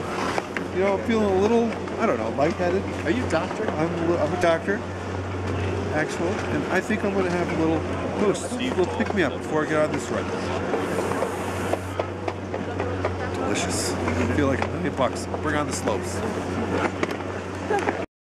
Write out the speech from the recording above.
You know, I'm feeling a little, I don't know, lightheaded. Are you a doctor? I'm a a doctor, actual, and I think I'm going to have a little boost, a little pick me up before I get on this run. Delicious. I feel like a million bucks. Bring on the slopes.